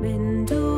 wenn du